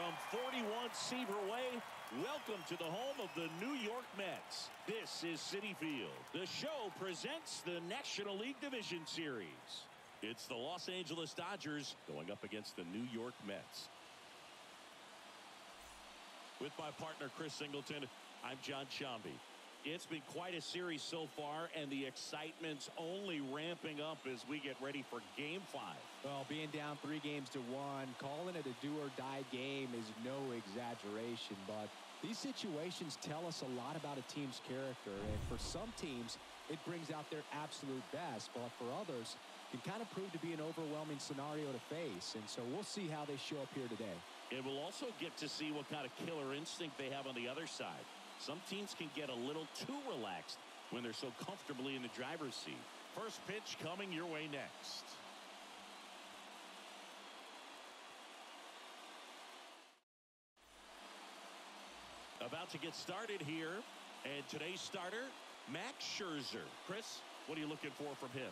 From 41 Seaver Way, welcome to the home of the New York Mets. This is Citi Field. The show presents the National League Division Series. It's the Los Angeles Dodgers going up against the New York Mets. With my partner Chris Singleton, I'm Jon Sciambi. It's been quite a series so far, and the excitement's only ramping up as we get ready for Game 5. Well, being down three games to one, calling it a do-or-die game is no exaggeration, but these situations tell us a lot about a team's character, and for some teams, it brings out their absolute best, but for others, can kind of prove to be an overwhelming scenario to face, and so we'll see how they show up here today. And we'll also get to see what kind of killer instinct they have on the other side. Some teams can get a little too relaxed when they're so comfortably in the driver's seat. First pitch coming your way next. About to get started here. And today's starter, Max Scherzer. Chris, what are you looking for from him?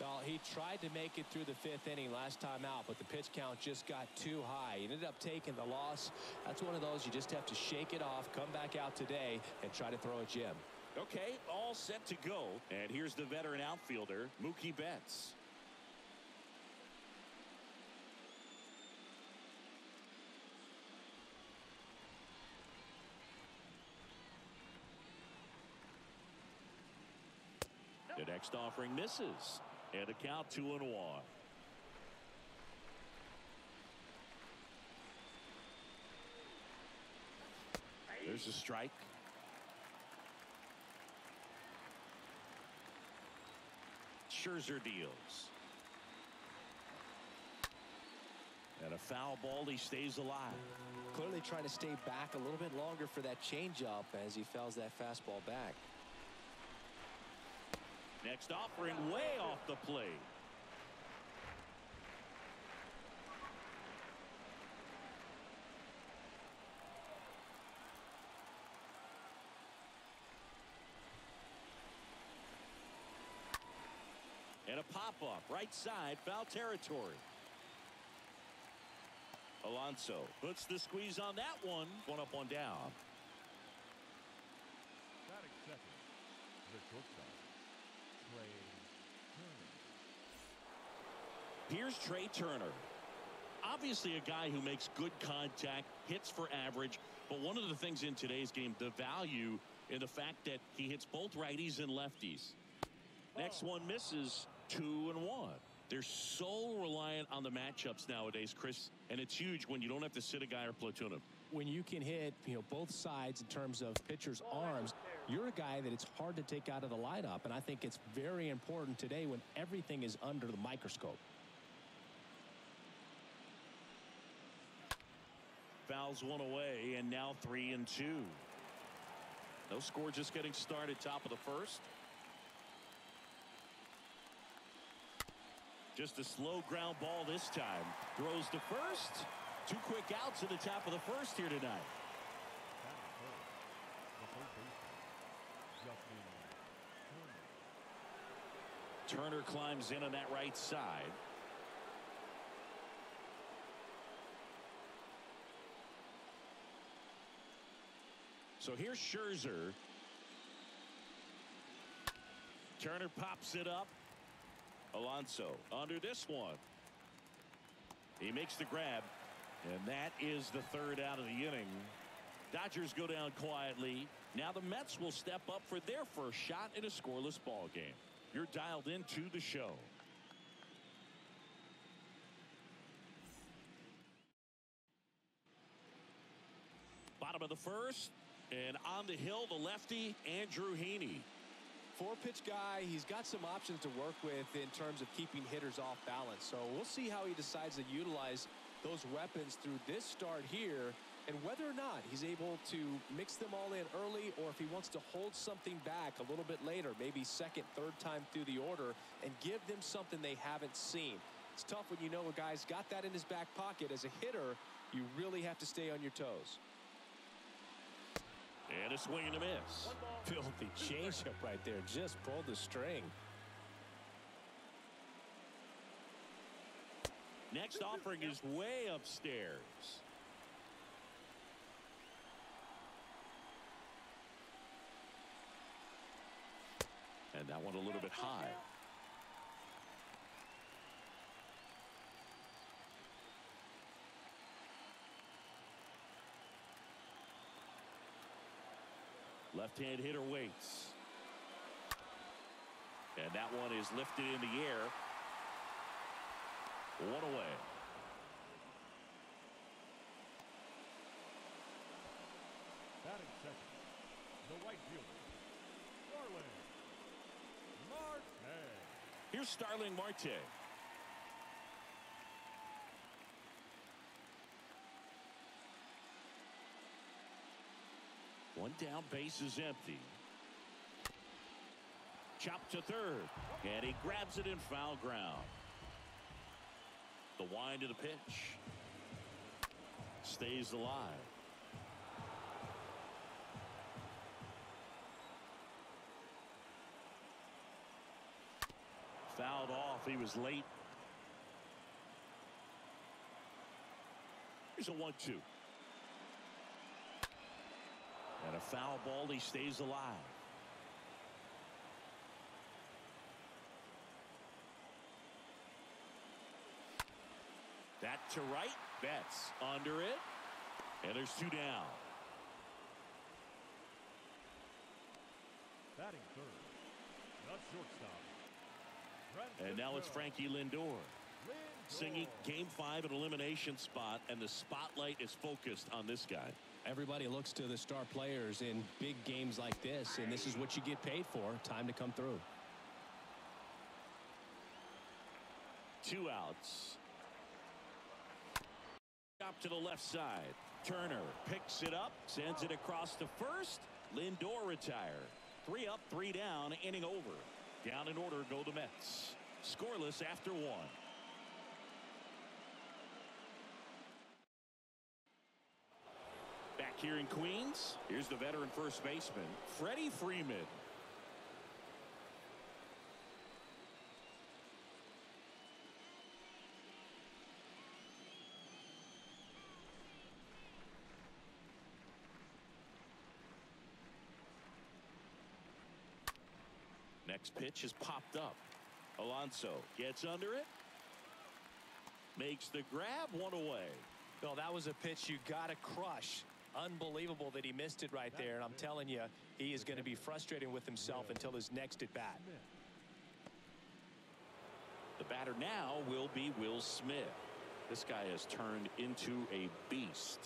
Well, he tried to make it through the fifth inning last time out, but the pitch count just got too high. He ended up taking the loss. That's one of those you just have to shake it off, come back out today, and try to throw a gem. Okay, all set to go. And here's the veteran outfielder, Mookie Betts. The next offering misses. And the count two and one. There's a strike. Scherzer deals. And a foul ball. He stays alive. Clearly trying to stay back a little bit longer for that changeup as he fouls that fastball back. Next offering way off the plate. And a pop-up right side foul territory. Alonso puts the squeeze on that one. One up, one down. Batting second, the shortstop, Trea Turner. Here's Trea Turner. Obviously a guy who makes good contact, hits for average, but one of the things in today's game, the value in the fact that he hits both righties and lefties. Next one misses two and one. They're so reliant on the matchups nowadays, Chris, and it's huge when you don't have to sit a guy or platoon him. When you can hit you know both sides in terms of pitchers' arms, you're a guy that it's hard to take out of the lineup, and I think it's very important today when everything is under the microscope. Fouls one away, and now three and two. No score just getting started top of the first. Just a slow ground ball this time. Throws to first. Two quick outs in the top of the first here tonight. The. Turner climbs in on that right side. So here's Scherzer. Turner pops it up. Alonso under this one. He makes the grab. And that is the third out of the inning. Dodgers go down quietly. Now the Mets will step up for their first shot in a scoreless ball game. You're dialed into the show. Bottom of the first. And on the hill, the lefty, Andrew Heaney. Four pitch guy, he's got some options to work with in terms of keeping hitters off balance. So we'll see how he decides to utilize those weapons through this start here and whether or not he's able to mix them all in early or if he wants to hold something back a little bit later, maybe second, third time through the order and give them something they haven't seen. It's tough when you know a guy's got that in his back pocket. As a hitter, you really have to stay on your toes. And a swing and a miss. Filthy changeup right there. Just pulled the string. Next offering is way upstairs. And that one a little bit high. Left-hand hitter waits. And that one is lifted in the air. One away. Batting second, the fielder, Starling Marte. Here's Starling Marte. One down, base is empty. Chopped to third, and he grabs it in foul ground. The wind of the pitch. Stays alive. Fouled off. He was late. Here's a 1-2. Foul ball. He stays alive. That to right. Betts under it. And there's two down. Batting third, the shortstop. And now it's Frankie Lindor. Lindor. Singing game five an elimination spot and the spotlight is focused on this guy. Everybody looks to the star players in big games like this, and this is what you get paid for. Time to come through. Two outs. Up to the left side. Turner picks it up, sends it across to first. Lindor retire. Three up, three down, inning over. Down in order go the Mets. Scoreless after one. Back here in Queens, here's the veteran first baseman, Freddie Freeman. Next pitch is popped up. Alonso gets under it. Makes the grab one away. Well, that was a pitch you got to crush. Unbelievable that he missed it right there. And I'm telling you, he is going to be frustrated with himself until his next at bat. The batter now will be Will Smith. This guy has turned into a beast.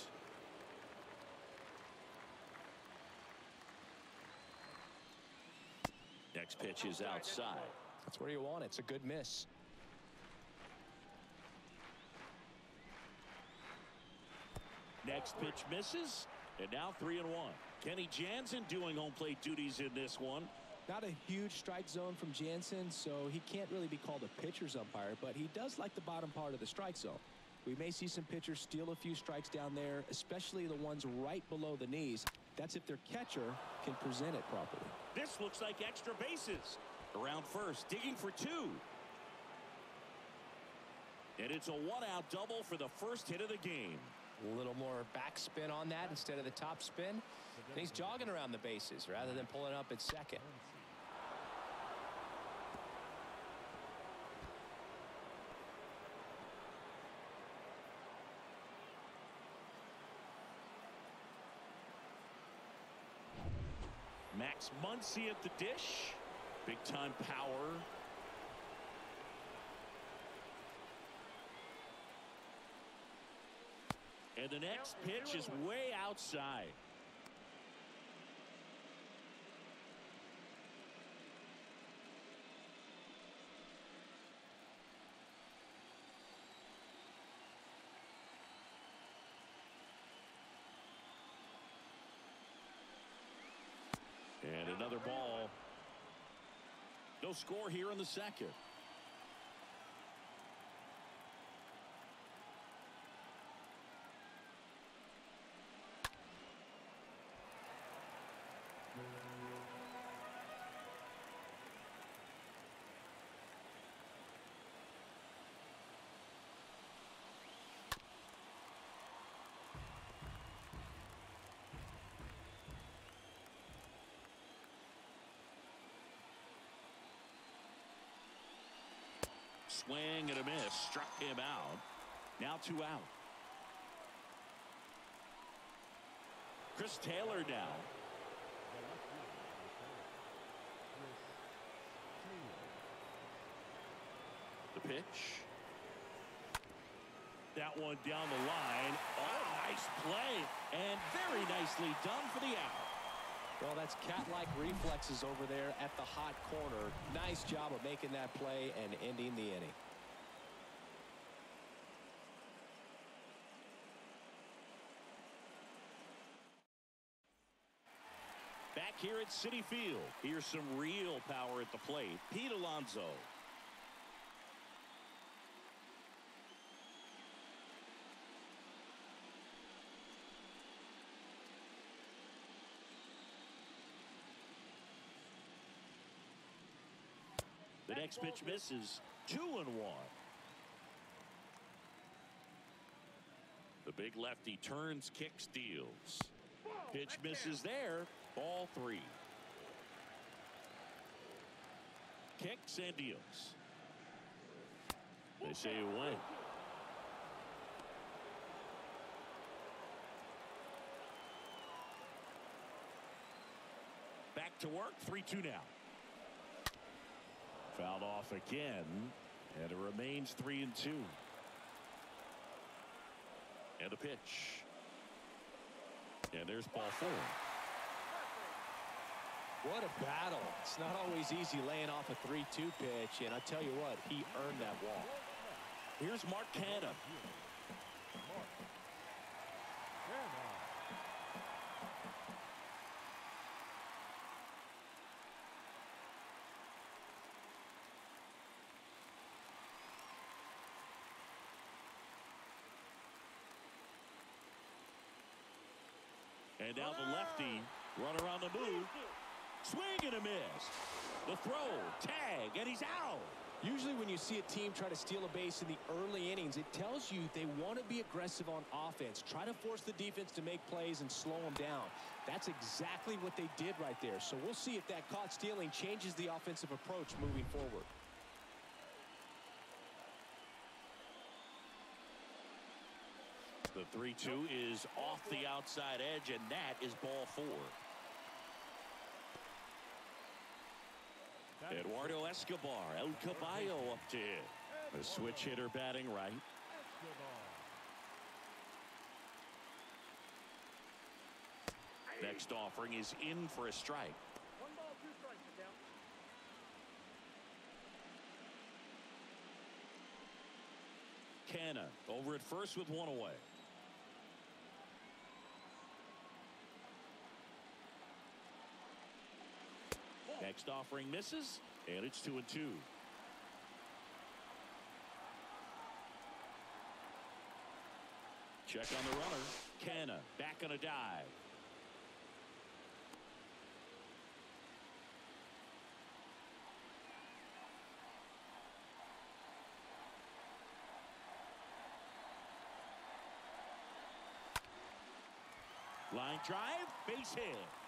Next pitch is outside. That's where you want it. It's a good miss. Next pitch misses. And now three and one. Kenny Jansen doing home plate duties in this one. Not a huge strike zone from Jansen, so he can't really be called a pitcher's umpire, but he does like the bottom part of the strike zone. We may see some pitchers steal a few strikes down there, especially the ones right below the knees. That's if their catcher can present it properly. This looks like extra bases. Around first, digging for two. And it's a one-out double for the first hit of the game. A little more backspin on that instead of the top spin. And he's jogging around the bases rather than pulling up at second. Max Muncy at the dish. Big time power. And the next pitch is way outside. And another ball. No score here in the second. Swing and a miss. Struck him out. Now two out. Chris Taylor now. The pitch. That one down the line. Oh, nice play. And very nicely done for the out. Well, that's cat-like reflexes over there at the hot corner. Nice job of making that play and ending the inning. Back here at Citi Field, here's some real power at the plate. Pete Alonso. The next pitch misses. Two and one. The big lefty turns, kicks, deals. Pitch misses there. Ball three. Kicks and deals. They say away. Back to work. 3-2 now. Fouled off again. And it remains 3 and 2. And a pitch. And there's ball four. What a battle. It's not always easy laying off a 3-2 pitch, and I tell you what, he earned that walk. Here's Mark Canha. And now the lefty run around the move. Swing and a miss. The throw, tag, and he's out. Usually when you see a team try to steal a base in the early innings, it tells you they want to be aggressive on offense. Try to force the defense to make plays and slow them down. That's exactly what they did right there. So we'll see if that caught stealing changes the offensive approach moving forward. The 3-2 is off the outside edge, and that is ball four. Eduardo Escobar, El Caballo up to hit. The switch hitter batting right. Next offering is in for a strike. One ball, two strikes, count. Canha over at first with one away. Next offering misses, and it's two and two. Check on the runner. Canha back on a dive. Line drive, base hit.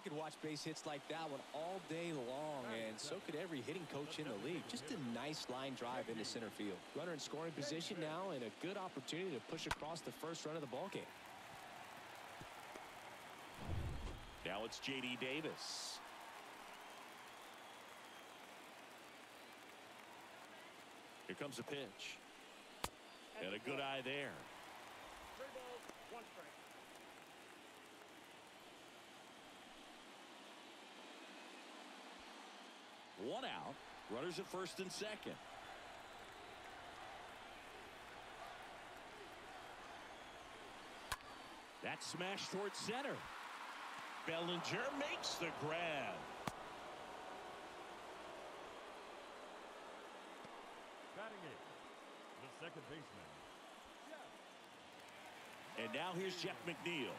I could watch base hits like that one all day long, and so could every hitting coach in the league. Just a nice line drive into center field. Runner in scoring position now, and a good opportunity to push across the first run of the ballgame. Now it's J.D. Davis. Here comes a pitch. And a good eye there. Three balls, one strike. One out. Runners at first and second. That smash towards center. Bellinger makes the grab. Batting eight, the second baseman. And now here's Jeff McNeil.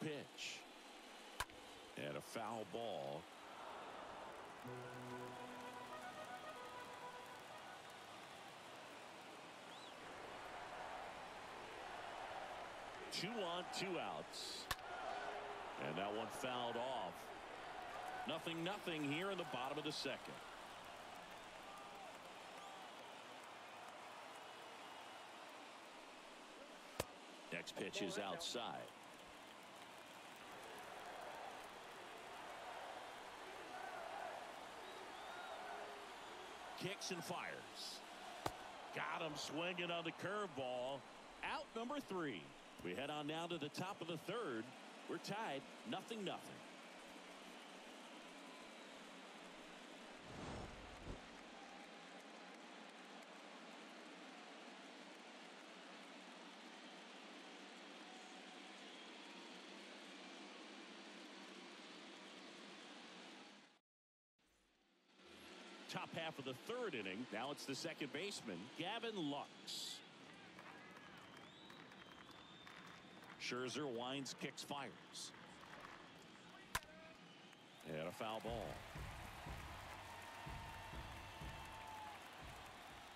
the pitch. And a foul ball. Two on, two outs. And that one fouled off. Nothing, nothing here in the bottom of the second. Next pitch is outside. Kicks and fires. Got him swinging on the curveball. Out number three. We head on now to the top of the third. We're tied, nothing, nothing. Top half of the third inning. Now it's the second baseman, Gavin Lux. Scherzer winds, kicks, fires. And a foul ball.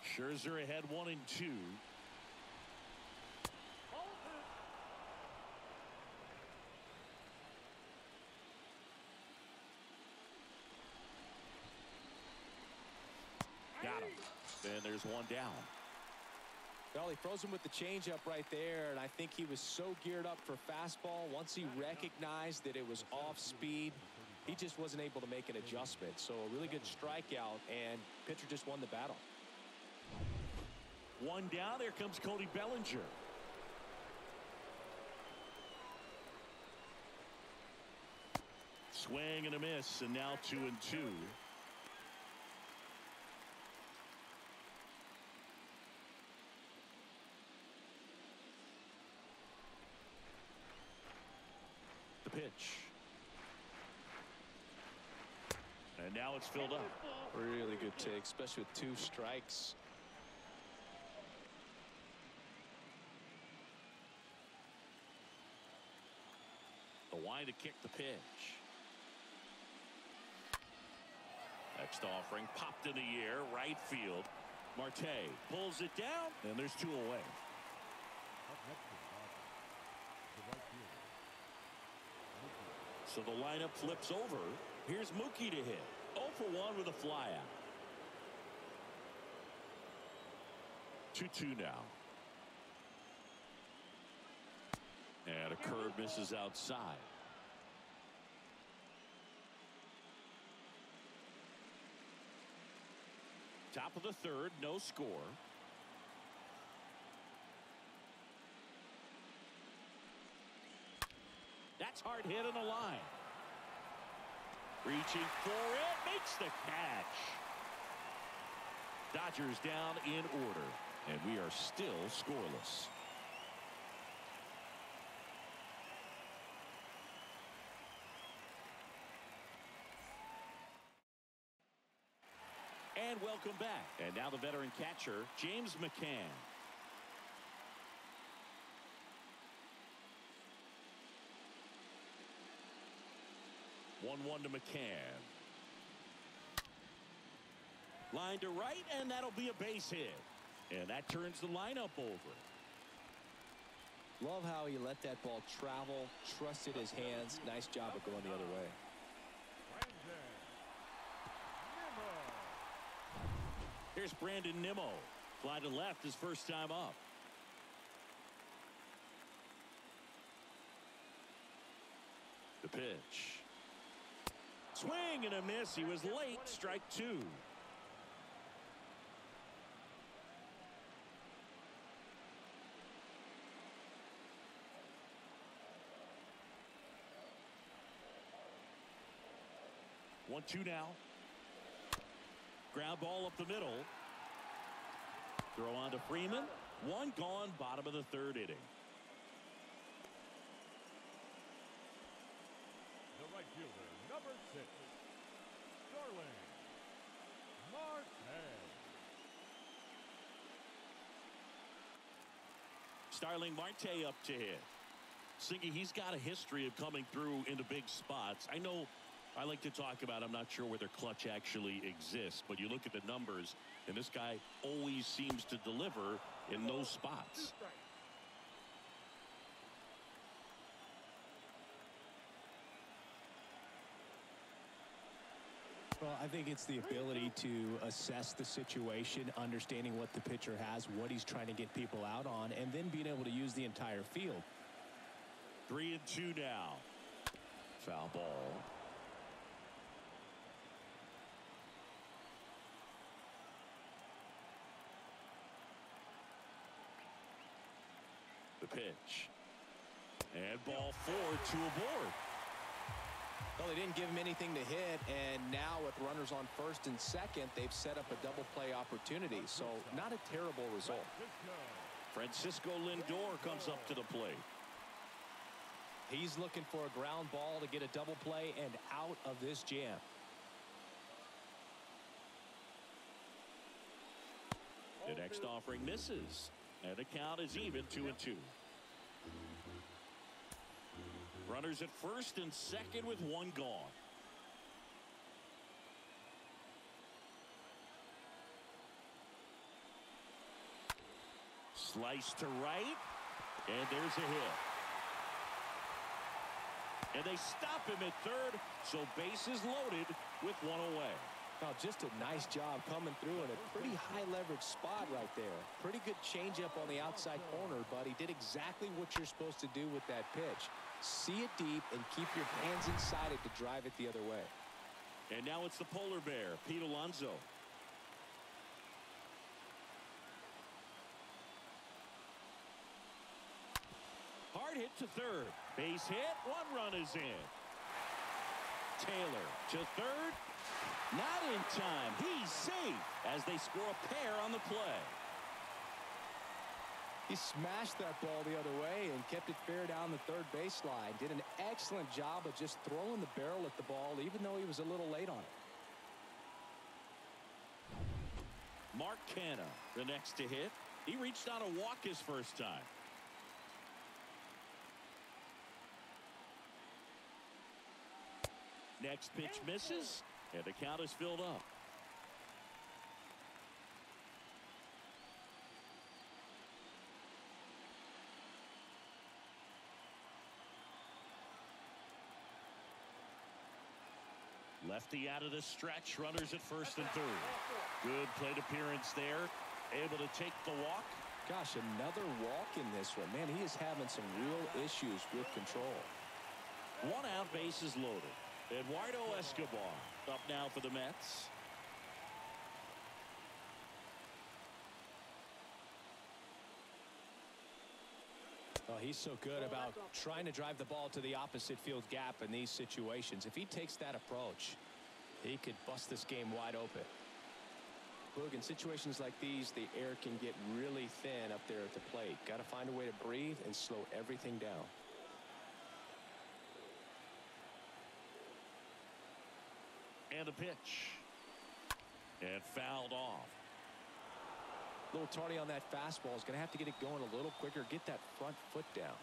Scherzer ahead one and two. Ball two. Got him. There's one down. Well, he froze him with the changeup right there, and I think he was so geared up for fastball. Once he recognized that it was off speed, he just wasn't able to make an adjustment. So a really good strikeout, and pitcher just won the battle. One down. There comes Cody Bellinger. Swing and a miss, and now two and two. The pitch. And now it's filled up. Really good take, especially with two strikes. The wine to kick the pitch. Next offering popped in the air, right field. Marte pulls it down, and there's two away. Up next is Dodger. The right fielder. So the lineup flips over. Here's Mookie to hit. 0 for 1 with a flyout. 2-2 now. And a curve misses outside. Top of the third, no score. That's hard hit on the line. Reaching for it, makes the catch. Dodgers down in order, and we are still scoreless. And welcome back. And now the veteran catcher, James McCann. One one to McCann. Line to right, and that'll be a base hit. And that turns the lineup over. Love how he let that ball travel, trusted his hands. Nice job of going the other way. Here's Brandon Nimmo. Fly to left his first time up. The pitch. Swing and a miss. He was late. Strike two. One two now. Ground ball up the middle. Throw on to Freeman. One gone, bottom of the third inning. The right fielder, number six. Starling. Starling Marte up to hit. Siggy, he's got a history of coming through into big spots. I know I like to talk about, I'm not sure whether clutch actually exists, but you look at the numbers, and this guy always seems to deliver in those spots. Well, I think it's the ability to assess the situation, understanding what the pitcher has, what he's trying to get people out on, and then being able to use the entire field. Three and two now. Foul ball. The pitch. And ball four to a board. Well, they didn't give him anything to hit, and now with runners on first and second, they've set up a double play opportunity. So not a terrible result. Francisco Lindor comes up to the plate. He's looking for a ground ball to get a double play and out of this jam. The next offering misses. And the count is even two and two. Runners at first and second with one gone. Slice to right. And there's a hit. And they stop him at third. So bases loaded with one away. Now, just a nice job coming through in a pretty high leverage spot right there. Pretty good changeup on the outside corner, but he did exactly what you're supposed to do with that pitch. See it deep and keep your hands inside it to drive it the other way. And now it's the polar bear, Pete Alonso. Hard hit to third. Base hit. One run is in. Taylor to third. Not in time. He's safe as they score a pair on the play. He smashed that ball the other way and kept it fair down the third baseline. Did an excellent job of just throwing the barrel at the ball, even though he was a little late on it. Mark Canha, the next to hit. He reached on a walk his first time. Next pitch misses, and the count is filled up. Lefty out of the stretch, runners at first and third. Good plate appearance there. Able to take the walk. Gosh, another walk in this one. Man, he is having some real issues with control. One out, bases loaded. Eduardo Escobar up now for the Mets. Well, he's so good about trying to drive the ball to the opposite field gap in these situations. If he takes that approach, he could bust this game wide open. Look, in situations like these, the air can get really thin up there at the plate. Got to find a way to breathe and slow everything down. And the pitch. And fouled off. A little tardy on that fastball. Is going to have to get it going a little quicker. Get that front foot down.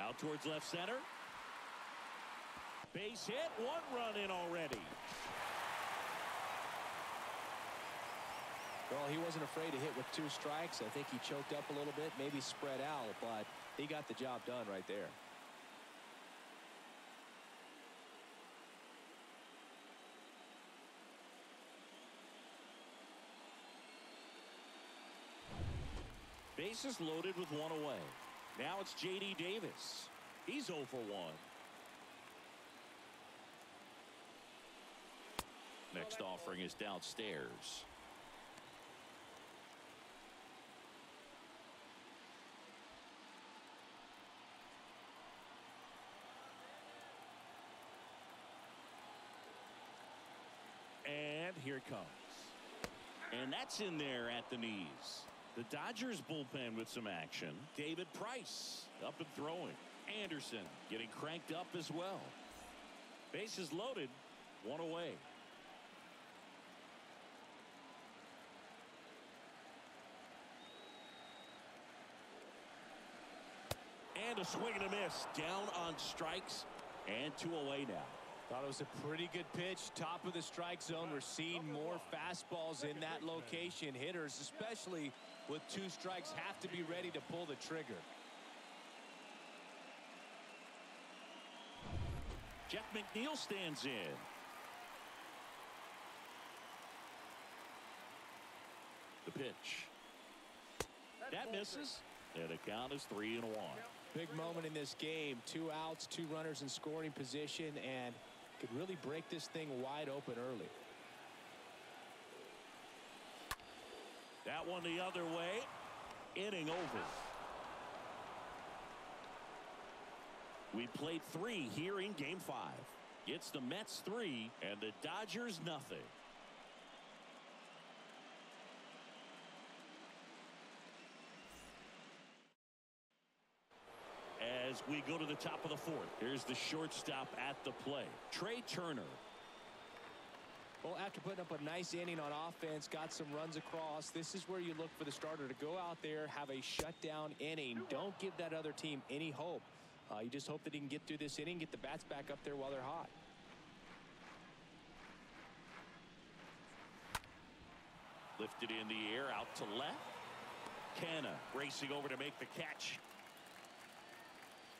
Out towards left center. Base hit. One run in already. Well, he wasn't afraid to hit with two strikes. I think he choked up a little bit, maybe spread out, but he got the job done right there. Bases loaded with one away. Now it's J.D. Davis. He's 0 for 1. Next offering is downstairs. And here comes. And that's in there at the knees. The Dodgers bullpen with some action. David Price up and throwing. Anderson getting cranked up as well. Bases loaded. One away. And a swing and a miss. Down on strikes. And two away now. Thought it was a pretty good pitch. Top of the strike zone. We're seeing more fastballs in that location. Hitters, especially with two strikes, have to be ready to pull the trigger. Jeff McNeil stands in. The pitch. That misses. And the count is three and one. Big moment in this game. Two outs, two runners in scoring position, and could really break this thing wide open early. That one the other way. Inning over. We played three here in game five. It's the Mets three and the Dodgers nothing. As we go to the top of the fourth, here's the shortstop at the play, Trea Turner. Well, after putting up a nice inning on offense, got some runs across, this is where you look for the starter to go out there, have a shutdown inning. Don't give that other team any hope. Uh, you just hope that he can get through this inning, get the bats back up there while they're hot. Lifted in the air out to left. Canha racing over to make the catch.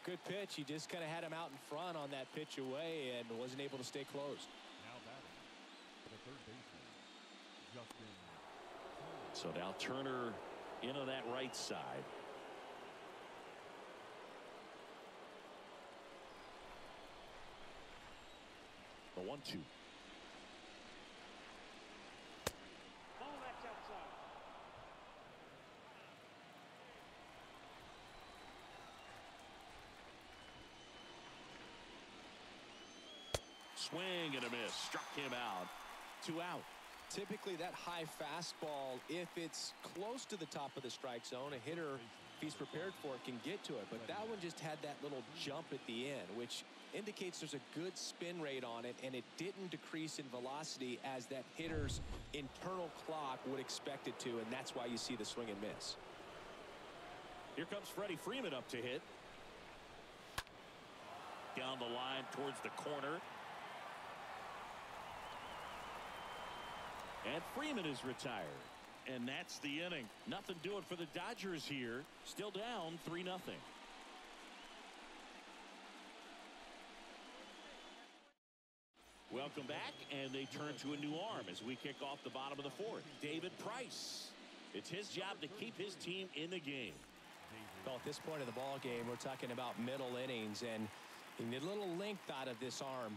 Good pitch. He just kind of had him out in front on that pitch away and wasn't able to stay closed. Now batting, the third baseman, Justin. So now Turner into that right side. The one two. Swing and a miss. Struck him out. Two out. Typically, that high fastball, if it's close to the top of the strike zone, a hitter, if he's prepared for it, can get to it. But that one just had that little jump at the end, which indicates there's a good spin rate on it, and it didn't decrease in velocity as that hitter's internal clock would expect it to, and that's why you see the swing and miss. Here comes Freddie Freeman up to hit. Down the line towards the corner. And Freeman is retired. And that's the inning. Nothing doing for the Dodgers here. Still down 3 nothing. Welcome back, and they turn to a new arm as we kick off the bottom of the fourth. David Price. It's his job to keep his team in the game. Well, at this point of the ball game, we're talking about middle innings, and you need a little length out of this arm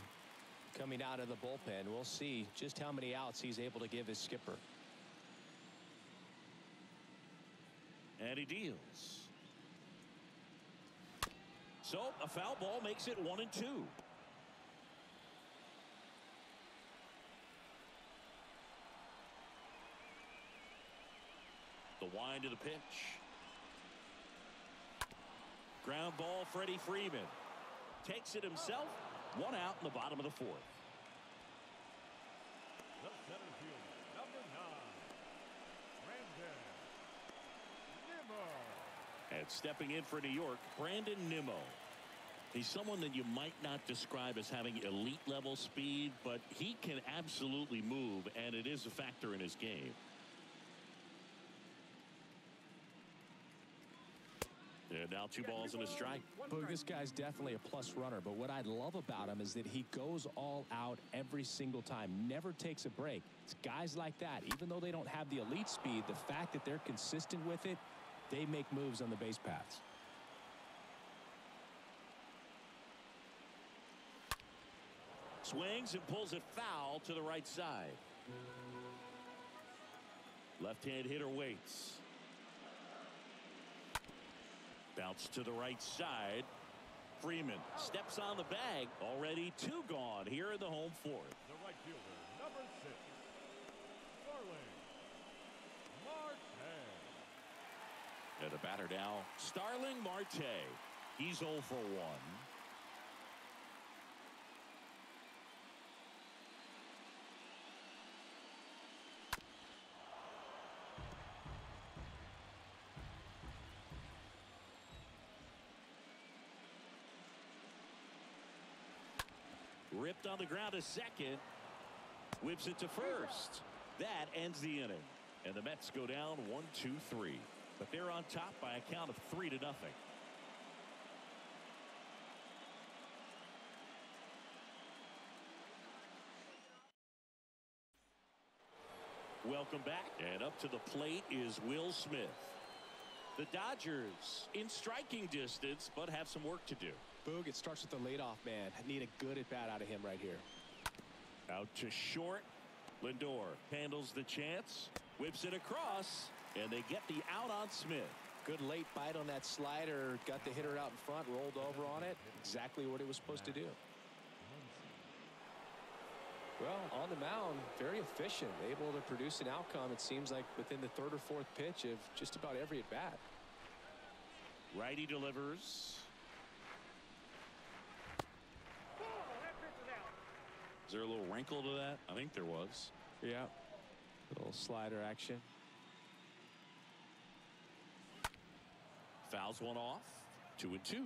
coming out of the bullpen. We'll see just how many outs he's able to give his skipper. And he deals. So a foul ball makes it one and two. The wind of the pitch. Ground ball, Freddie Freeman. Takes it himself. One out in the bottom of the fourth. The center fielder, number nine, Brandon Nimmo. And stepping in for New York, Brandon Nimmo. He's someone that you might not describe as having elite level speed, but he can absolutely move, and it is a factor in his game. And now two balls and a strike. Boog, this guy's definitely a plus runner, but what I love about him is that he goes all out every single time, never takes a break. It's guys like that, even though they don't have the elite speed, the fact that they're consistent with it, they make moves on the base paths. Swings and pulls it foul to the right side. Left-hand hitter waits. Bounce to the right side. Freeman steps on the bag. Already two gone here in the home fourth. The right fielder, number six, Starling Marte. And the batter now, Starling Marte. He's 0 for 1. Ripped on the ground to second. Whips it to first. That ends the inning. And the Mets go down one, two, three. But they're on top by a count of 3 to nothing. Welcome back. And up to the plate is Will Smith. The Dodgers in striking distance, but have some work to do. Boog, it starts with the leadoff man. Need a good at bat out of him right here. Out to short. Lindor handles the chance, whips it across, and they get the out on Smith. Good late bite on that slider. Got the hitter out in front, rolled over on it. Exactly what he was supposed to do. Well, on the mound, very efficient, able to produce an outcome, it seems like within the third or fourth pitch of just about every at bat. Righty delivers. Ball, that pitch is out. Is there a little wrinkle to that? I think there was. Yeah. Little slider action. Fouls one off. Two and two.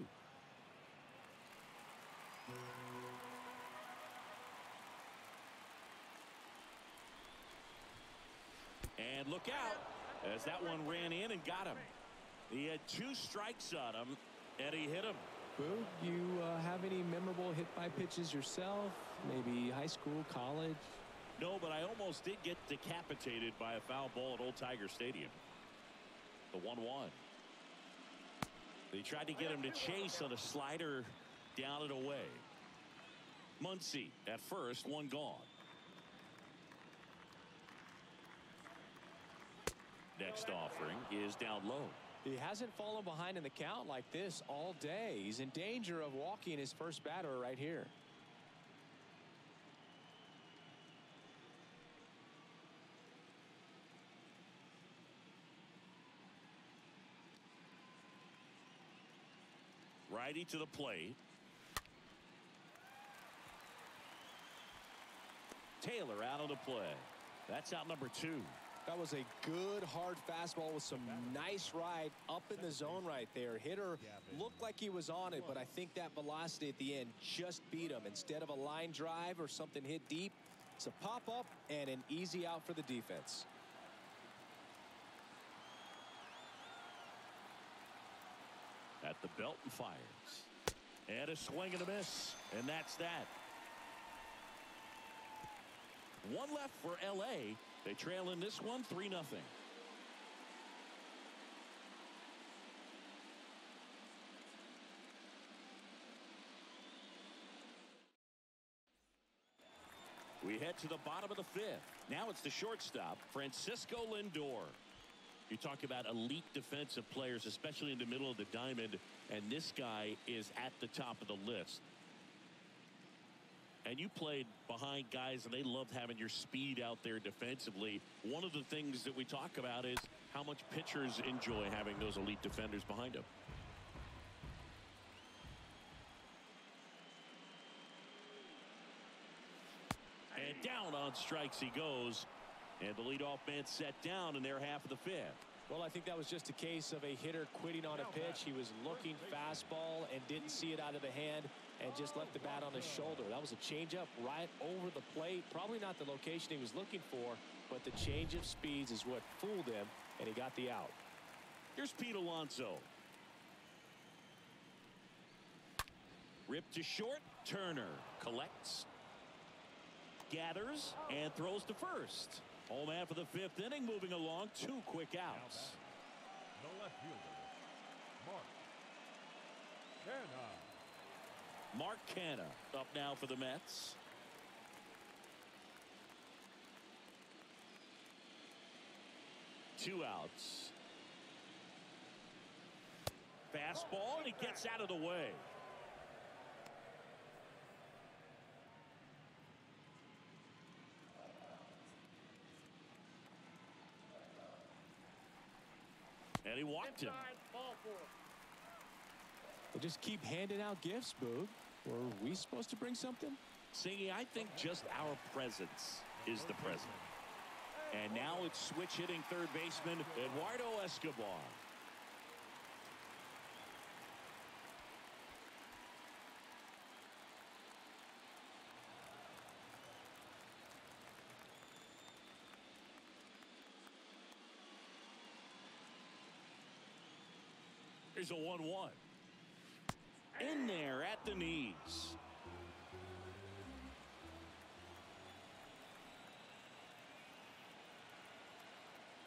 And look out as that one ran in and got him. He had two strikes on him, and he hit him. Boog, you uh, have any memorable hit by pitches yourself? Maybe high school, college? No, but I almost did get decapitated by a foul ball at Old Tiger Stadium. The 1 1. They tried to get him to chase on a slider down and away. Muncy at first, one gone. Next offering is down low. He hasn't fallen behind in the count like this all day. He's in danger of walking his first batter right here. Righty to the plate. Taylor out of the play. That's out number two. That was a good hard fastball with some nice ride up in the zone right there. Hitter looked like he was on it, but I think that velocity at the end just beat him. Instead of a line drive or something hit deep, it's a pop up and an easy out for the defense. At the belt and fires. And a swing and a miss. And that's that. One left for L.A. They trail in this one 3 0. We head to the bottom of the fifth. Now it's the shortstop, Francisco Lindor. You talk about elite defensive players, especially in the middle of the diamond, and this guy is at the top of the list. And you played behind guys, and they loved having your speed out there defensively. One of the things that we talk about is how much pitchers enjoy having those elite defenders behind them. And down on strikes he goes. And the leadoff man set down in their half of the fifth. Well, I think that was just a case of a hitter quitting on a pitch. He was looking fastball and didn't see it out of the hand and just left the bat on his shoulder. That was a changeup right over the plate. Probably not the location he was looking for, but the change of speeds is what fooled him, and he got the out. Here's Pete Alonso. Ripped to short. Turner collects, gathers, and throws to first. Home of the fifth inning, moving along. Two quick outs. The left fielder, Mark Canha. Mark Canha up now for the Mets. Two outs. Fastball, and he gets out of the way. And he walked him. Inside, ball four. They just keep handing out gifts, Boog. Were we supposed to bring something? Singy, I think just our presence is the present. And now it's switch hitting third baseman Eduardo Escobar. Here's a 1 1. In there at the knees.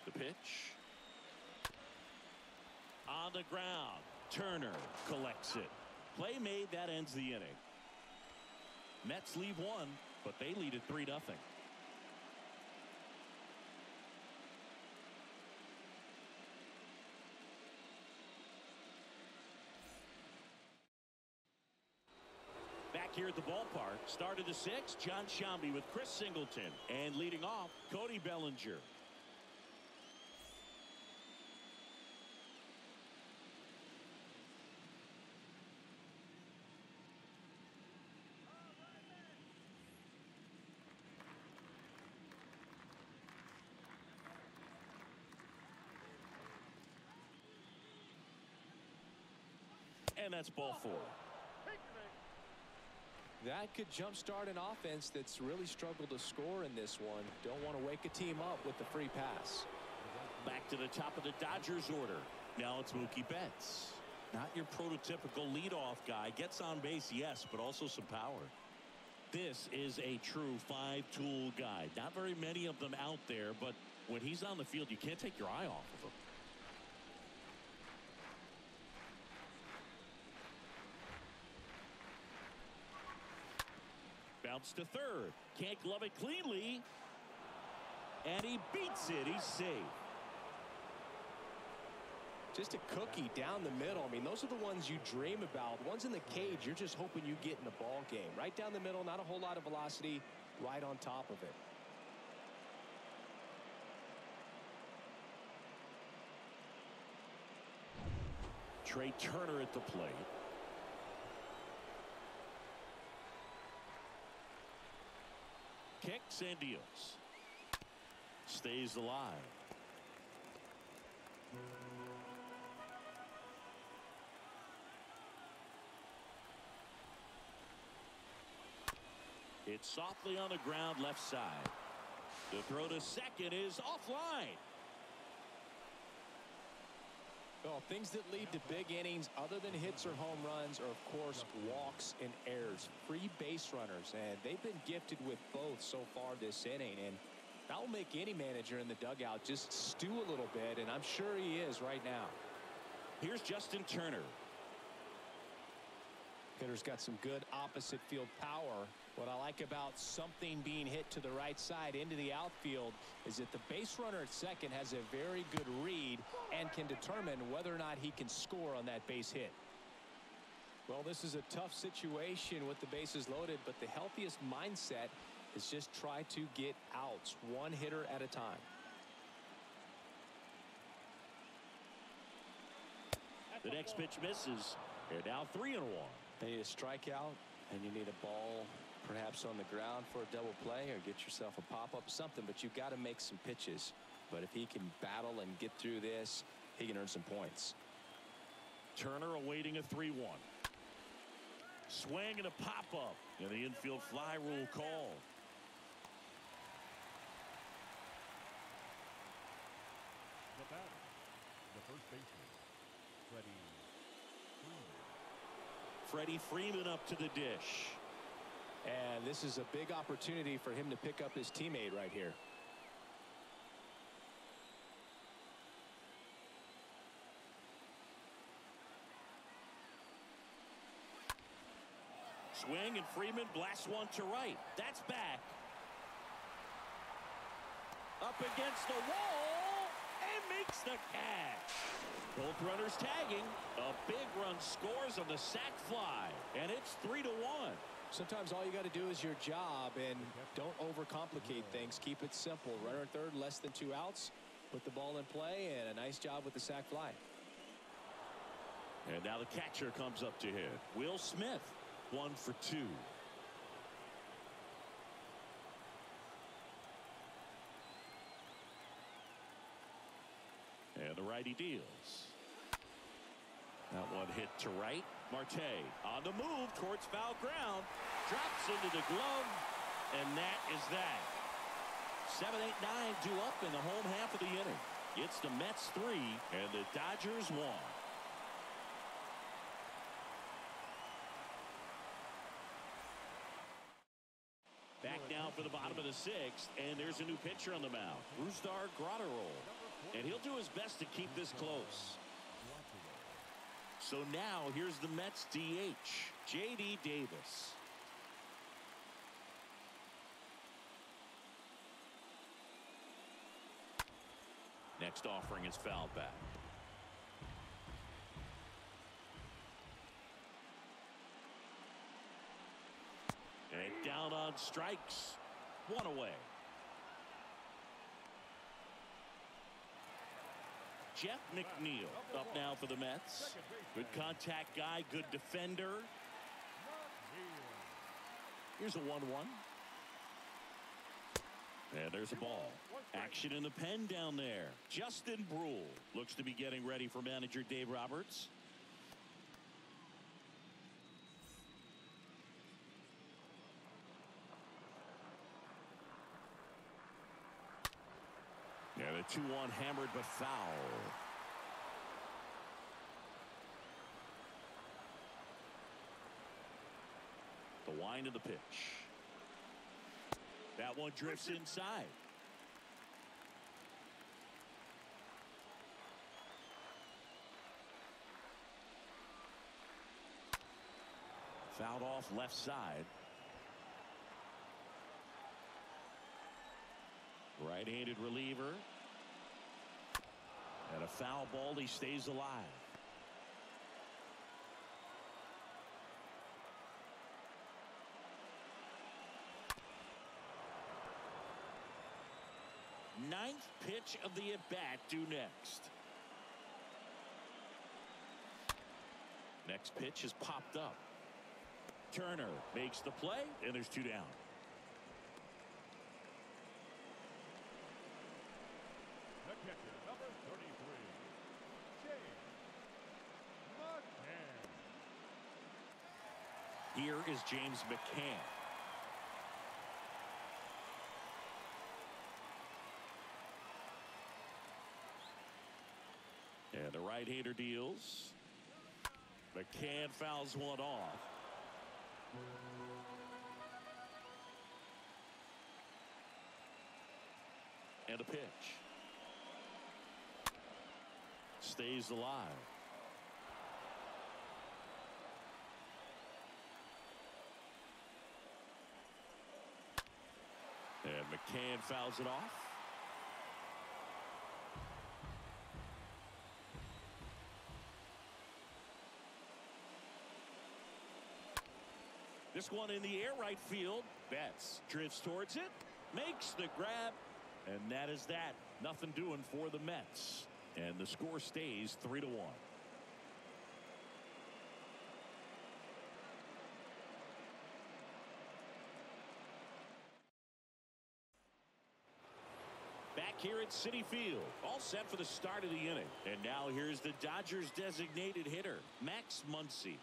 The pitch. On the ground. Turner collects it. Play made. That ends the inning. Mets leave one, but they lead it 3 0. Here at the ballpark, start of the sixth, Jon Sciambi with Chris Singleton. And leading off, Cody Bellinger. And that's ball four. That could jumpstart an offense that's really struggled to score in this one. Don't want to wake a team up with the free pass. Back to the top of the Dodgers order. Now it's Mookie Betts. Not your prototypical leadoff guy. Gets on base, yes, but also some power. This is a true five-tool guy. Not very many of them out there, but when he's on the field, you can't take your eye off of him. Bounce to third. Can't glove it cleanly. And he beats it. He's safe. Just a cookie down the middle. I mean, those are the ones you dream about. Ones in the cage, you're just hoping you get in the ball game. Right down the middle, not a whole lot of velocity, right on top of it. Trea Turner at the plate. Kicks and deals. Stays alive. It's softly on the ground left side. The throw to second is offline. Well, things that lead to big innings other than hits or home runs are, of course, walks and errors. Free base runners, and they've been gifted with both so far this inning. And that will make any manager in the dugout just stew a little bit, and I'm sure he is right now. Here's Justin Turner. Hitter's got some good opposite field power. What I like about something being hit to the right side into the outfield is that the base runner at second has a very good read and can determine whether or not he can score on that base hit. Well, this is a tough situation with the bases loaded, but the healthiest mindset is just try to get outs one hitter at a time. The next pitch misses. They're now three and one. They need a strikeout, and you need a ball perhaps on the ground for a double play or get yourself a pop-up something, but you've got to make some pitches. But if he can battle and get through this, he can earn some points. Turner awaiting a 3-1. Swing and a pop-up. And the infield fly rule call. The batter, the first baseman, Freddie Freeman. Freddie Freeman up to the dish. And this is a big opportunity for him to pick up his teammate right here. Swing and Freeman blasts one to right. That's back. Up against the wall makes the catch. Both runners tagging. A big run scores on the sac fly. And it's three to one. Sometimes all you got to do is your job and don't overcomplicate things. Keep it simple. Runner third, less than two outs. Put the ball in play and a nice job with the sac fly. And now the catcher comes up to hit. Will Smith, one for two. The righty deals. That one hit to right. Marte on the move towards foul ground. Drops into the glove. And that is that. 7 8 9 due up in the home half of the inning. It's the Mets three and the Dodgers one. Back now for the bottom of the sixth, and there's a new pitcher on the mound. Brusdar Graterol. And he'll do his best to keep this close. So now here's the Mets DH, J.D. Davis. Next offering is foul back. And down on strikes. One away. Jeff McNeil up now for the Mets. Good contact guy, good defender. Here's a 1-1. And there's a ball. Action in the pen down there. Justin Bruihl looks to be getting ready for manager Dave Roberts. 2-1 hammered but foul. The wind of the pitch. That one drifts inside. Fouled off left side. Right-handed reliever. And a foul ball. He stays alive. Ninth pitch of the at-bat due next. Next pitch is popped up. Turner makes the play, and there's two down. The catcher, number 33, James McCann. Here is James McCann. And the right-hander deals. McCann fouls one off. And a pitch. Stays alive. McCann fouls it off. This one in the air right field. Betts drifts towards it, makes the grab, and that is that. Nothing doing for the Mets. And the score stays 3 to 1. Here at Citi Field, all set for the start of the inning. And now here's the Dodgers designated hitter, Max Muncy.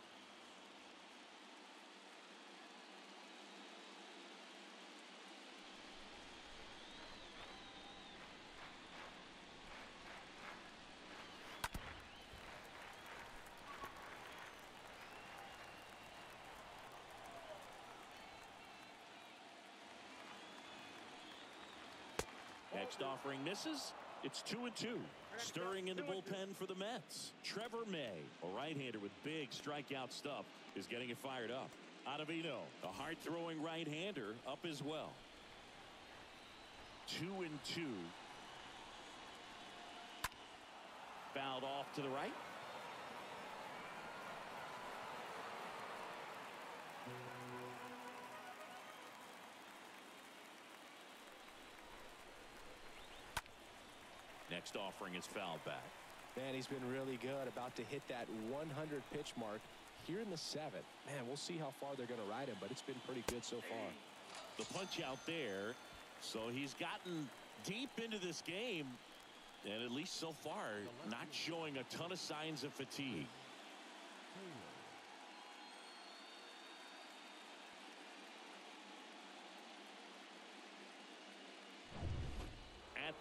Next offering misses. It's two and two. Stirring in the bullpen for the Mets. Trevor May, a right-hander with big strikeout stuff, is getting it fired up. Ottavino, a hard-throwing right-hander, up as well. Two and two. Fouled off to the right. Next offering is fouled back. Man, he's been really good. About to hit that 100 pitch mark here in the seventh. Man, we'll see how far they're going to ride him, but it's been pretty good so far. The punch out there. So he's gotten deep into this game. And at least so far, not showing a ton of signs of fatigue.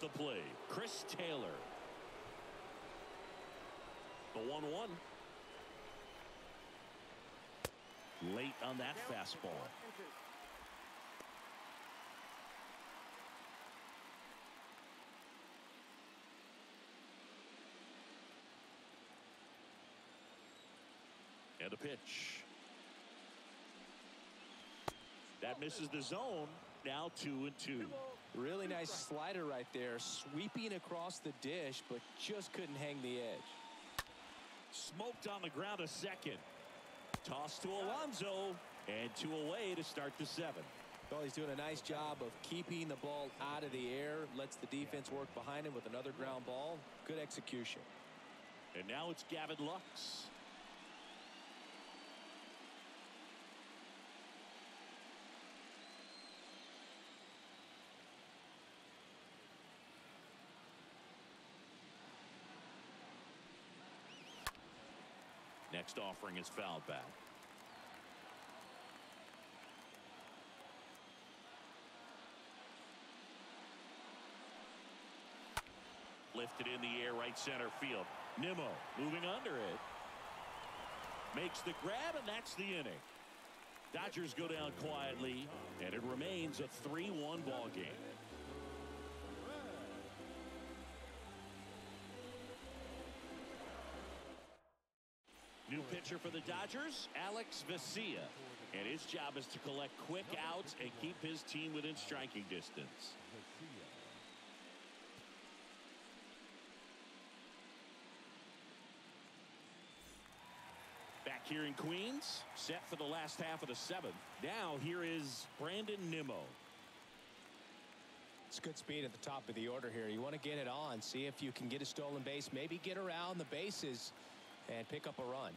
the play, Chris Taylor. The 1-1. Late on that fastball. And a pitch. That misses the zone. Now two and two. Really nice slider right there. Sweeping across the dish, but just couldn't hang the edge. Smoked on the ground a second. Toss to Alonso. And two away to start the seventh. Well, he's doing a nice job of keeping the ball out of the air. Lets the defense work behind him with another ground ball. Good execution. And now it's Gavin Lux. Next offering is fouled back. Lifted in the air right center field. Nimmo moving under it. Makes the grab, and that's the inning. Dodgers go down quietly, and it remains a 3-1 ball game. For the Dodgers, Alex Vesia. And his job is to collect quick outs and keep his team within striking distance. Back here in Queens, set for the last half of the seventh. Now here is Brandon Nimmo. It's good speed at the top of the order here. You want to get it on, see if you can get a stolen base, maybe get around the bases and pick up a run.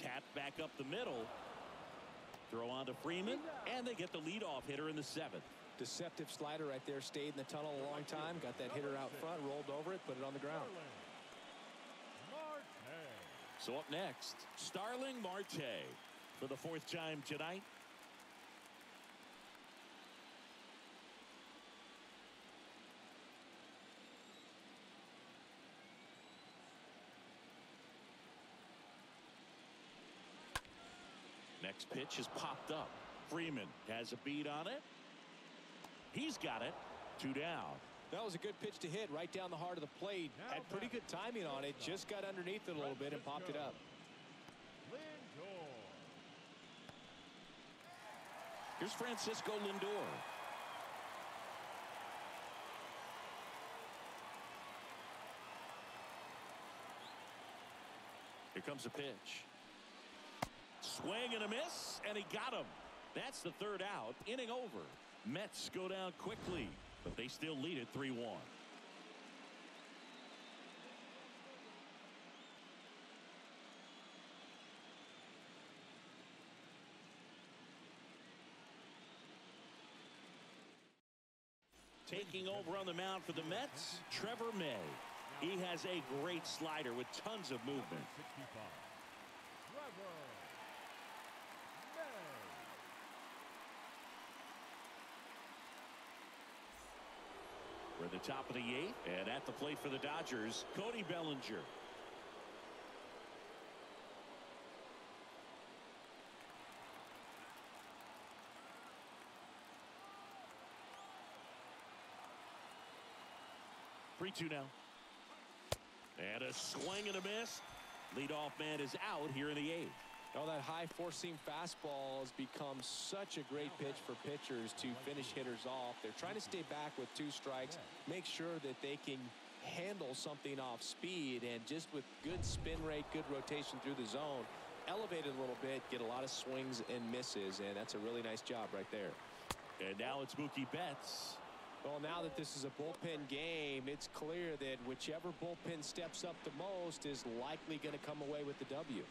Tap back up the middle. Throw on to Freeman, and they get the leadoff hitter in the seventh. Deceptive slider right there. Stayed in the tunnel a long time. Got that hitter out front, rolled over it, put it on the ground. So up next, Starling Marte for the fourth time tonight. Next pitch is popped up. Freeman has a beat on it. He's got it. Two down. That was a good pitch to hit right down the heart of the plate. Had pretty good timing on it. Just got underneath it a little bit and popped it up. Here's Francisco Lindor. Here comes a pitch. Swing and a miss, and he got him. That's the third out. Inning over. Mets go down quickly, but they still lead it 3-1. Taking over on the mound for the Mets, Trevor May. He has a great slider with tons of movement. We're at the top of the eighth, and at the plate for the Dodgers, Cody Bellinger. Three two now. And a swing and a miss. Leadoff man is out here in the eighth. Oh, that high four-seam fastball has become such a great pitch for pitchers to finish hitters off. They're trying to stay back with two strikes, make sure that they can handle something off speed, and just with good spin rate, good rotation through the zone, elevate it a little bit, get a lot of swings and misses, and that's a really nice job right there. And now it's Mookie Betts. Well, now that this is a bullpen game, it's clear that whichever bullpen steps up the most is likely going to come away with the W.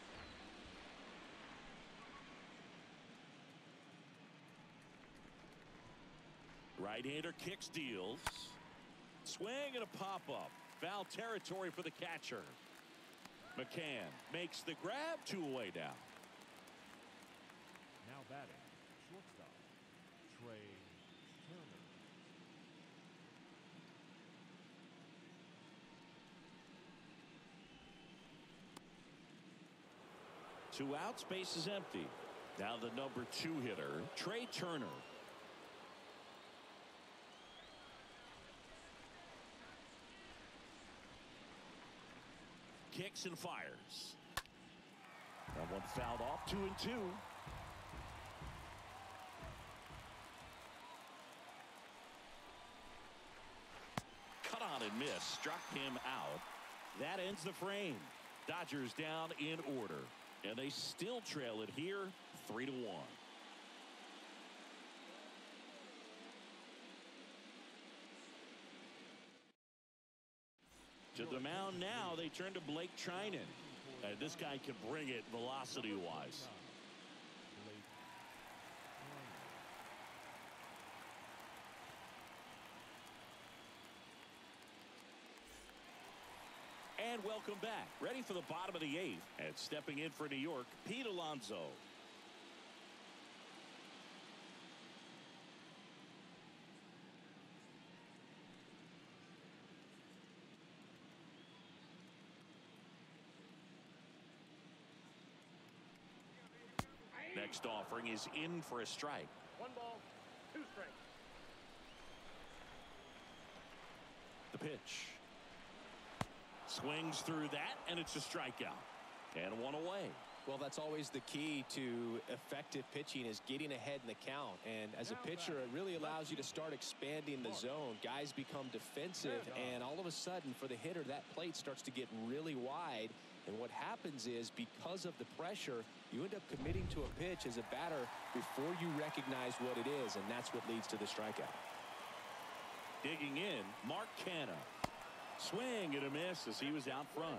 Right-hander kicks deals. Swing and a pop-up. Foul territory for the catcher. McCann makes the grab two away down. Now batting, shortstop, Trea Turner. Two outs, base is empty. Now the number two hitter, Trea Turner. Kicks and fires. That one fouled off two and two. Cut on and miss. Struck him out. That ends the frame. Dodgers down in order. And they still trail it here, three to one. To the mound now, they turn to Blake Treinen. And this guy can bring it velocity-wise. And welcome back. Ready for the bottom of the eighth. And stepping in for New York, Pete Alonso. Next offering is in for a strike. One ball, two strikes. The pitch. Swings through that, and it's a strikeout. And one away. Well, that's always the key to effective pitching is getting ahead in the count. And as a pitcher, it really allows you to start expanding the zone. Guys become defensive, and all of a sudden, for the hitter, that plate starts to get really wide. And what happens is, because of the pressure, you end up committing to a pitch as a batter before you recognize what it is, and that's what leads to the strikeout. Digging in, Mark Canha. Swing and a miss as he was out front.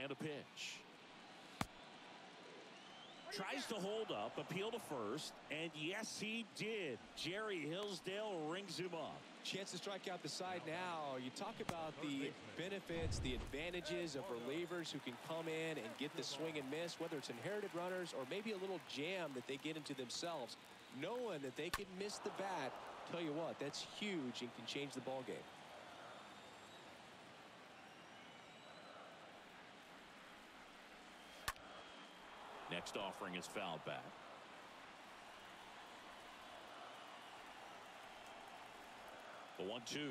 And a pitch. Tries to hold up, appeal to first, and yes, he did. Jerry Hillsdale rings him up. Chance to strike out the side now. You talk about the benefits, the advantages of relievers who can come in and get the swing and miss, whether it's inherited runners or maybe a little jam that they get into themselves. Knowing that they can miss the bat, tell you what, that's huge and can change the ball game. Next offering is fouled back. The one two.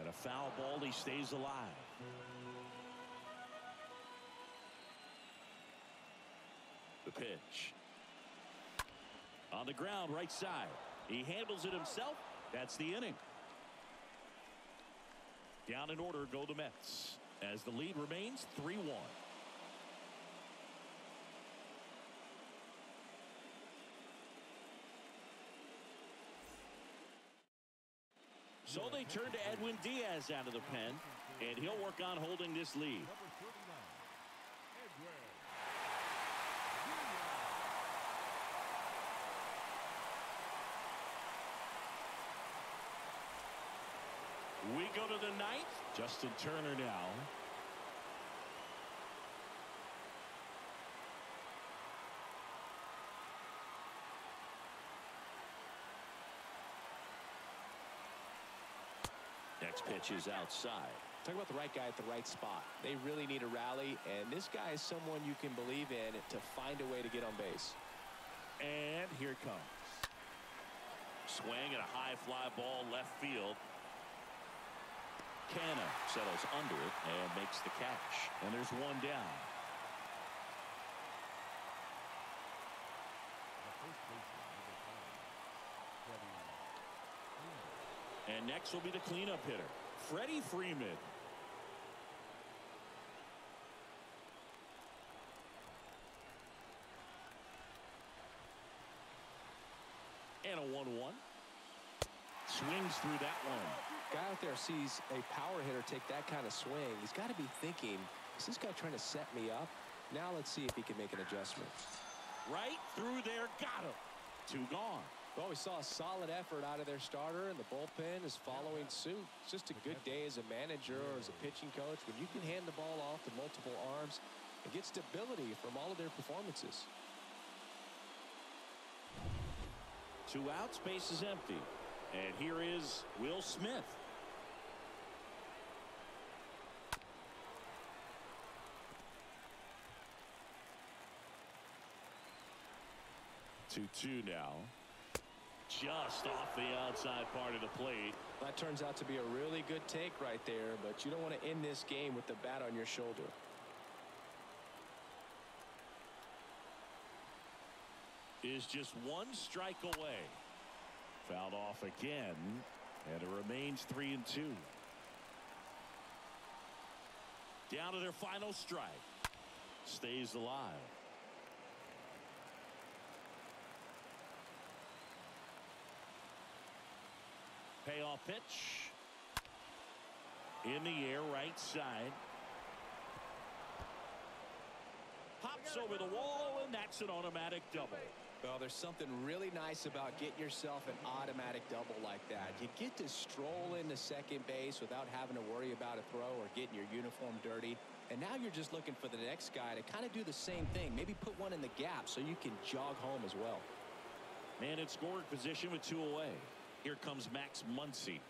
And a foul ball. He stays alive. The pitch. On the ground right side. He handles it himself. That's the inning. Down in order go the Mets as the lead remains 3-1. So they turn to Edwin Diaz out of the pen, and he'll work on holding this lead. Number 39, Edwin. We go to the ninth. Justin Turner now. Next pitch is outside. Talk about the right guy at the right spot. They really need a rally, and this guy is someone you can believe in to find a way to get on base. And here it comes. Swing and a high fly ball left field. Canha settles under it and makes the catch. And there's one down. The first baseman, number five, Freddie Freeman. And next will be the cleanup hitter, Freddie Freeman. And a 1-1. Swings through that one. Guy out there sees a power hitter take that kind of swing. He's got to be thinking, is this guy trying to set me up? Now let's see if he can make an adjustment. Right through there. Got him. Two gone. Well, we saw a solid effort out of their starter, and the bullpen is following suit. It's just a good day as a manager or as a pitching coach when you can hand the ball off to multiple arms and get stability from all of their performances. Two outs, base is empty. And here is Will Smith. 2-2 now. Just off the outside part of the plate. That turns out to be a really good take right there, but you don't want to end this game with the bat on your shoulder. Is just one strike away. Fouled off again, and it remains three and two. Down to their final strike. Stays alive. Payoff pitch. In the air, right side. Pops over the wall, and that's an automatic double. Well, there's something really nice about getting yourself an automatic double like that. You get to stroll into second base without having to worry about a throw or getting your uniform dirty. And now you're just looking for the next guy to kind of do the same thing. Maybe put one in the gap so you can jog home as well. Man in scoring position with two away. Here comes Max Muncy.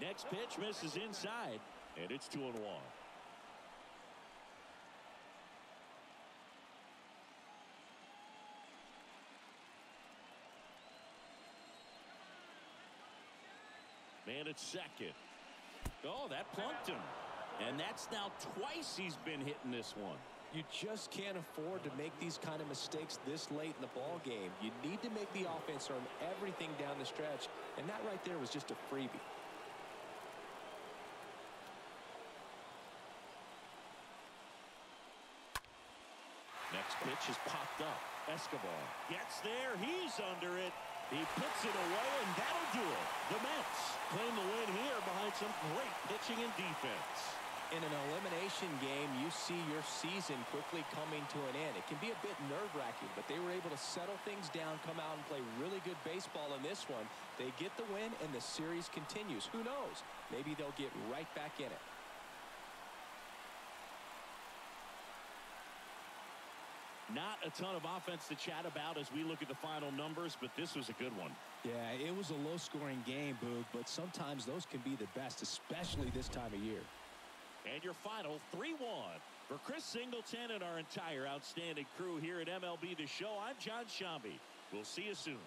Next pitch misses inside, and it's two and one. Man at second. Oh, that plunked him. And that's now twice he's been hitting this one. You just can't afford to make these kind of mistakes this late in the ball game. You need to make the offense earn everything down the stretch, and that right there was just a freebie. Next pitch is popped up. Escobar gets there. He's under it. He puts it away, and that'll do it. The Mets claim the win here behind some great pitching and defense. In an elimination game, you see your season quickly coming to an end. It can be a bit nerve-wracking, but they were able to settle things down, come out and play really good baseball in this one. They get the win, and the series continues. Who knows? Maybe they'll get right back in it. Not a ton of offense to chat about as we look at the final numbers, but this was a good one. Yeah, it was a low-scoring game, Boog, but sometimes those can be the best, especially this time of year. And your final 3-1. For Chris Singleton and our entire outstanding crew here at MLB The Show, I'm Jon Sciambi. We'll see you soon.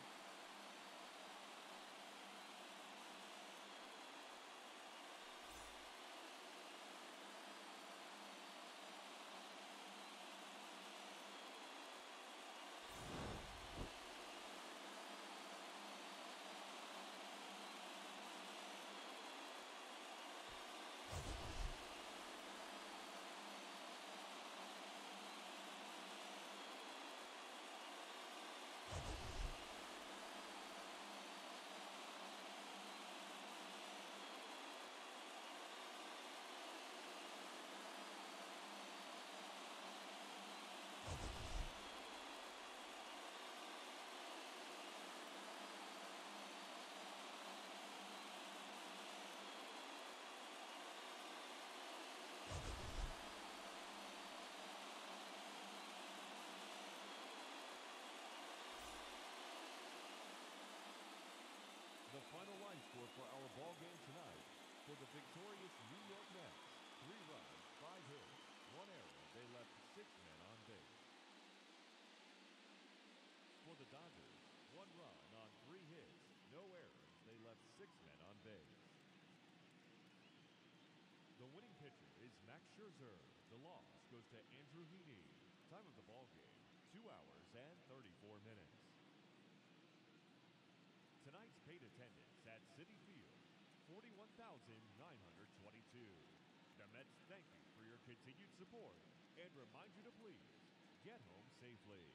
The final line score for our ball game tonight. For the victorious New York Mets, three runs, five hits, one error. They left six men on base. For the Dodgers, one run on three hits, no errors. They left six men on base. The winning pitcher is Max Scherzer. The loss goes to Andrew Heaney. Time of the ball game, two hours and 34 minutes. Tonight's paid attendance at Citi Field, 41,922. The Mets thank you for your continued support and remind you to please get home safely.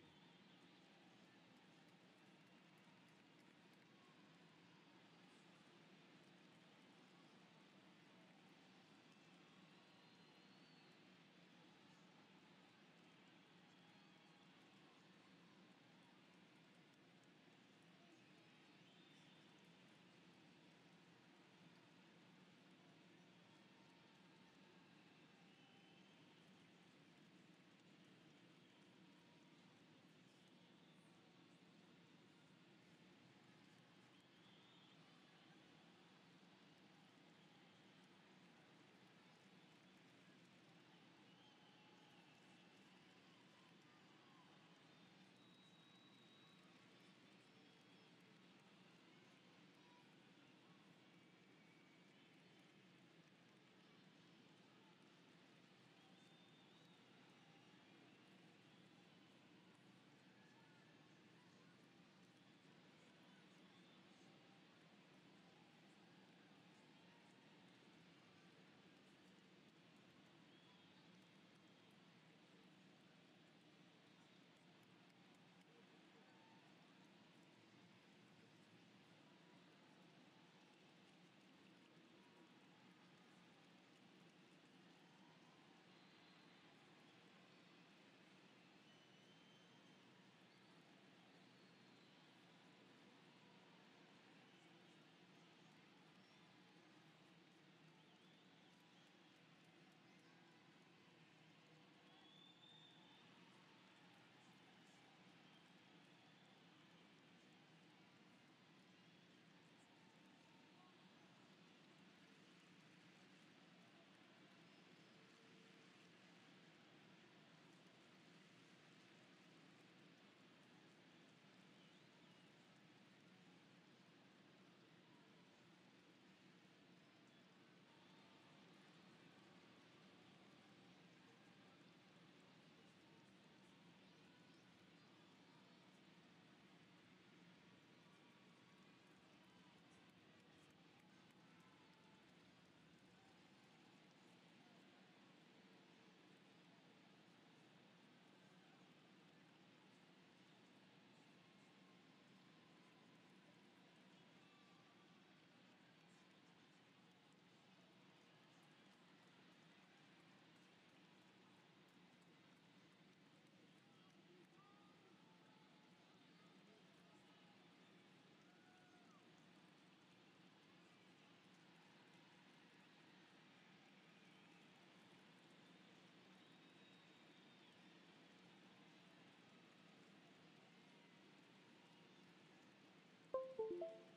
Ball.